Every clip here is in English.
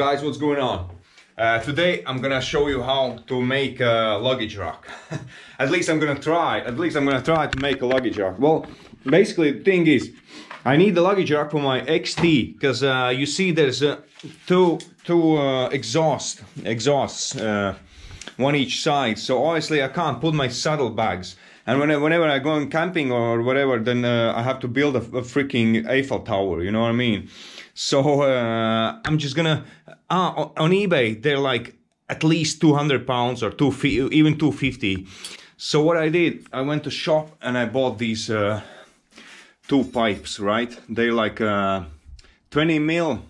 guys, what's going on? Uh, today I'm gonna show you how to make a luggage rack. at least I'm gonna try, at least I'm gonna try to make a luggage rack. Well, basically the thing is, I need the luggage rack for my XT, because uh, you see there's uh, two, two uh, exhaust, exhausts, uh, one each side. So obviously I can't put my saddle saddlebags. And whenever, whenever I go on camping or whatever, then uh, I have to build a, a freaking Eiffel Tower, you know what I mean? So uh, I'm just gonna uh, on eBay they're like at least 200 pounds or two even 250. So what I did, I went to shop and I bought these uh, two pipes, right? They're like uh, 20 mil,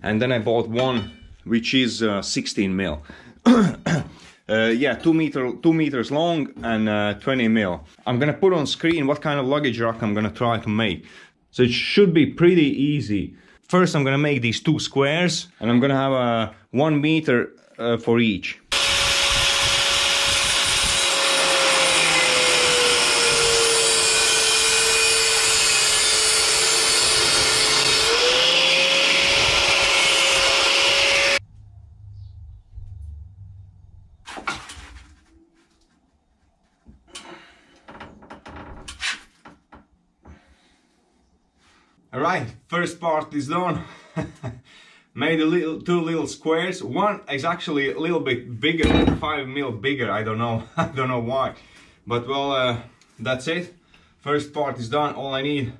and then I bought one which is uh, 16 mil. Uh, yeah, two meter, two meters long and uh, 20 mil. I'm gonna put on screen what kind of luggage rack I'm gonna try to make. So it should be pretty easy. First, I'm gonna make these two squares and I'm gonna have a one meter uh, for each. Alright, first part is done. Made a little, two little squares. One is actually a little bit bigger, five mil bigger. I don't know, I don't know why. But well, uh, that's it. First part is done. All I need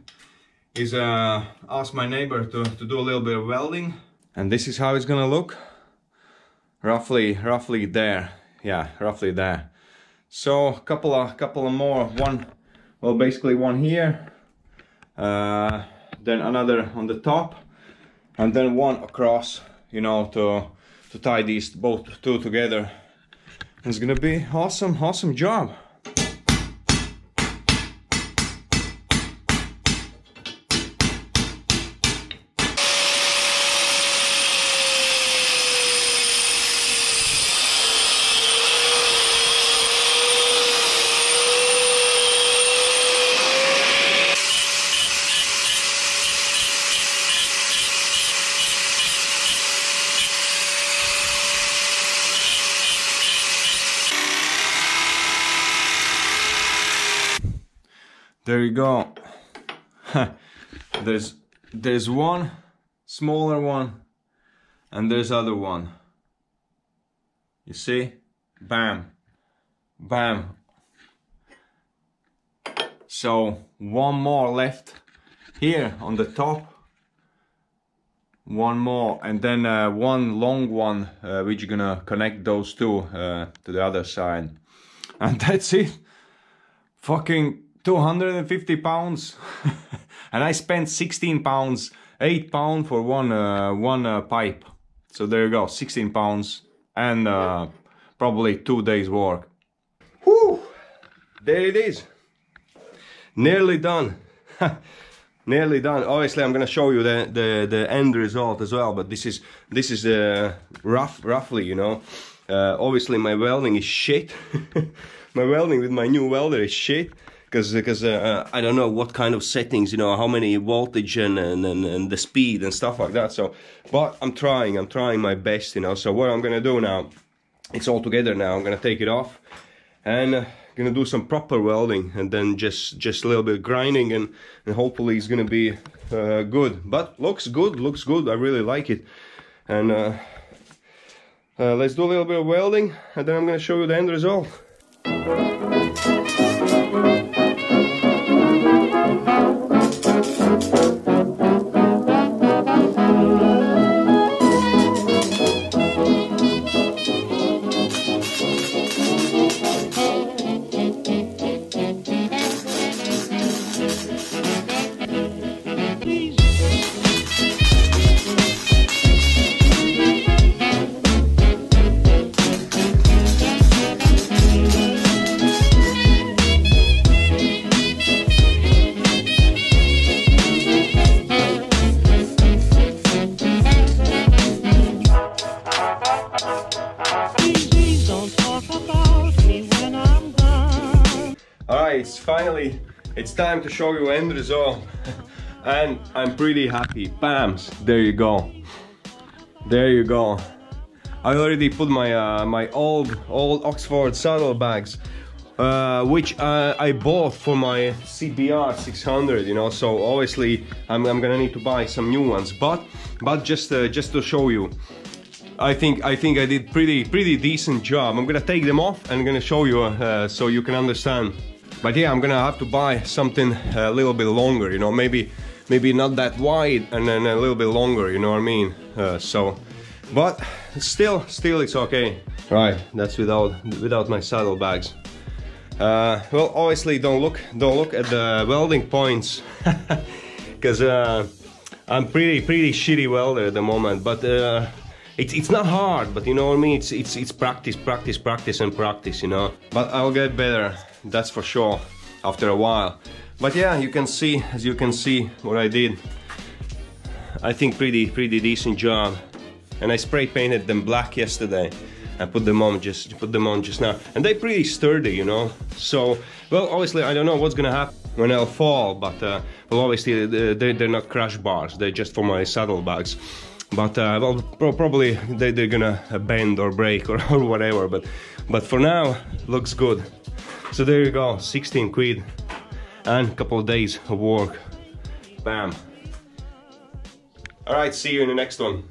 is uh, ask my neighbor to, to do a little bit of welding. And this is how it's gonna look. Roughly, roughly there. Yeah, roughly there. So a couple of, couple of more. One, well, basically one here. Uh, then another on the top and then one across you know to to tie these both two together. It's gonna be awesome awesome job there you go. There's there's one smaller one and there's other one. You see? Bam. Bam. So one more left here on the top. One more and then uh, one long one uh, which you're gonna connect those two uh, to the other side. And that's it. Fucking 250 pounds and I spent 16 pounds 8 pounds for one uh, one uh, pipe. So there you go 16 pounds and uh, probably two days work. Whew! there it is. Nearly done. Nearly done. Obviously I'm gonna show you the, the the end result as well but this is this is uh, rough roughly you know. Uh, obviously my welding is shit. My welding with my new welder is shit because because uh, uh, I don't know what kind of settings, you know, how many voltage and, and, and, and, the speed and stuff like that. So, but I'm trying, I'm trying my best, you know. So what I'm gonna do now, it's all together now. I'm gonna take it off and uh, gonna do some proper welding and then just just a little bit grinding and, and hopefully it's gonna be uh, good. But looks good, looks good. I really like it. And uh, uh, let's do a little bit of welding and then I'm gonna show you the end result. It's finally, it's time to show you end result. and I'm pretty happy. Bams, there you go. there you go I already put my uh, my old old Oxford saddlebags uh, which uh, I bought for my CBR 600 you know so obviously I'm, I'm gonna need to buy some new ones but but just uh, just to show you I think I think I did pretty pretty decent job I'm gonna take them off and I'm gonna show you uh, so you can understand but yeah I'm gonna have to buy something a little bit longer you know maybe maybe not that wide and then a little bit longer you know what I mean? Uh, so but still still it's okay right? That's without without my saddlebags. Uh, well obviously don't look don't look at the welding points because uh, I'm pretty pretty shitty welder at the moment but uh, it's, it's not hard but you know what I mean? It's, it's it's practice practice practice and practice you know? But I'll get better that's for sure after a while. But yeah you can see as you can see what I did. I think pretty pretty decent job. And I spray painted them black yesterday. I put them on just put them on just now. And they're pretty sturdy you know? So well obviously I don't know what's gonna happen when they'll fall but uh, well obviously they're, they're not crash bars. They're just for my saddlebags but uh, well pro probably they, they're gonna bend or break or, or whatever. But but for now looks good so there you go 16 quid and a couple of days of work. Bam. All right see you in the next one